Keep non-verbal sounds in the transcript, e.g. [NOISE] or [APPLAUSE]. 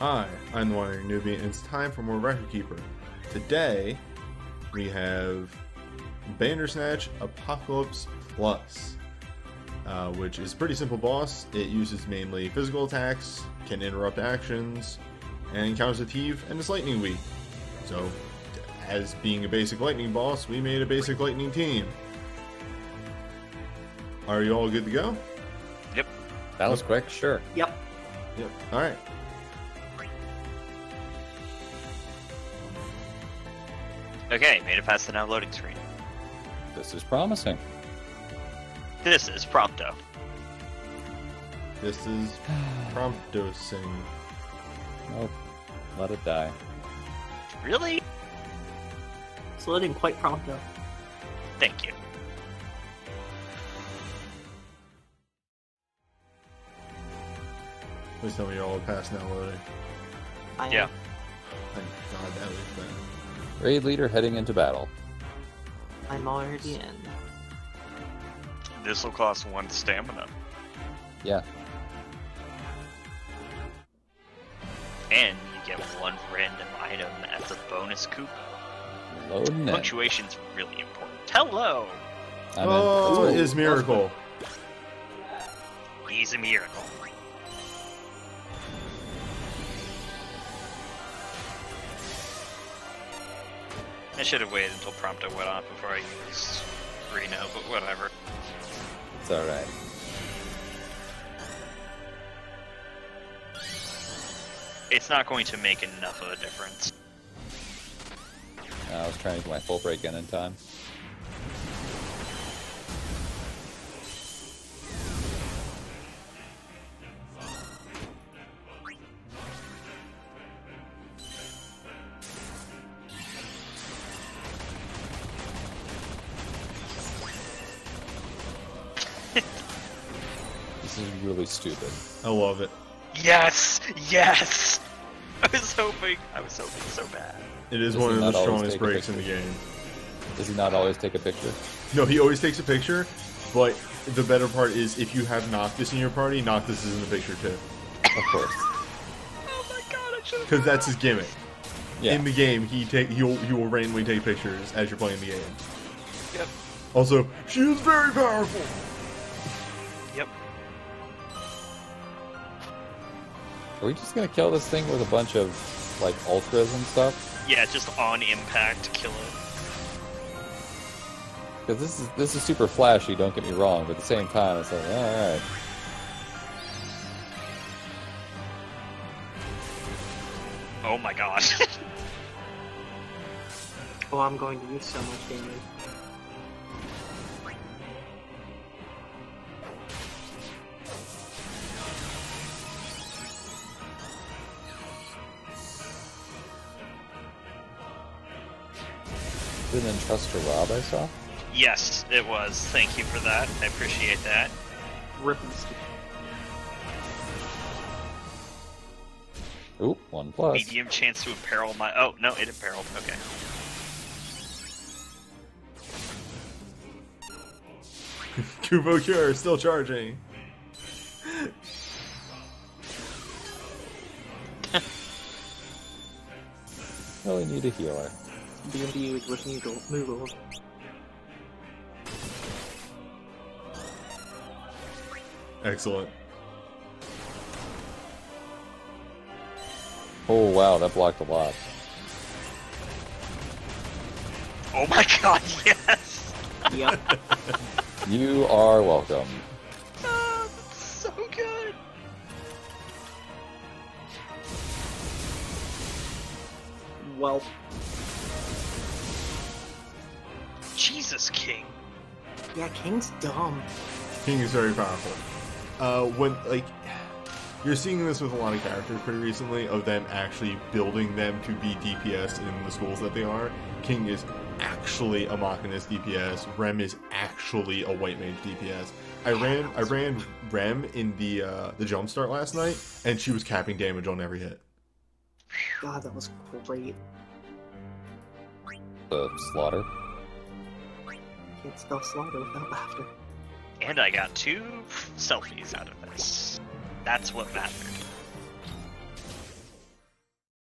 Hi, I'm the Wandering Newbie, and it's time for more Record Keeper. Today, we have Bandersnatch Apocalypse Plus, uh, which is a pretty simple boss. It uses mainly physical attacks, can interrupt actions, and counters with heave, and is lightning weak. So, as being a basic lightning boss, we made a basic lightning team. Are you all good to go? Yep. That was quick, sure. Yep. Yep. Alright. Okay, made it past the now loading screen. This is promising. This is Prompto. This is [SIGHS] Promptosing. Nope. Let it die. Really? It's loading quite prompto. Thank you. Please tell me you're all past now loading. I am. Yeah. Thank God that was that. Raid leader heading into battle. I'm already in. This will cost one stamina. Yeah. And you get one random item as a bonus coup. Loading in. Punctuation's really important. Hello! I'm oh, Let's go. miracle. He's a miracle. I should have waited until Prompto went off before I used Reno, but whatever. It's alright. It's not going to make enough of a difference. I was trying to get my full break in in time. This is really stupid. I love it. Yes! Yes! [LAUGHS] I was hoping. I was hoping so bad. It is Does one of the strongest breaks in the game. Does he not always take a picture? No, he always takes a picture, but the better part is if you have Noctis in your party, Noctis is in the picture too. Of course. [LAUGHS] Oh my god, I should Because that's his gimmick. Yeah. In the game, he take he'll he will randomly take pictures as you're playing the game. Yep. Also, she is very powerful. Yep. Are we just gonna kill this thing with a bunch of like ultras and stuff? Yeah, just on impact, kill it. Because this is this is super flashy. Don't get me wrong, but at the same time, it's like all right. Oh my god. [LAUGHS] Oh, I'm going to use so much damage. Didn't entrust to Rob. I saw. yes, it was. Thank you for that. I appreciate that. rip Ripples. Oop, one plus. Medium chance to imperil my. Oh, no, it imperiled. Okay. [LAUGHS] Kubo Cure still charging. [LAUGHS] Really need a healer. Be imbued with new go- moves. Excellent. Oh wow, that blocked a lot. Oh my [LAUGHS] god, yes! Yep. [LAUGHS] You are welcome. Ah, that's so good! well, Jesus King. yeah, King's dumb. King is very powerful. Uh, when like you're seeing this with a lot of characters pretty recently of them actually building them to be DPS in the schools that they are. King is actually a Machinist DPS. Rem is actually a White Mage DPS. I ran I ran Rem in the uh, the jumpstart last night, and she was capping damage on every hit. God, that was great. The slaughter. Can't spell slaughter without laughter. And I got two selfies out of this. That's what mattered.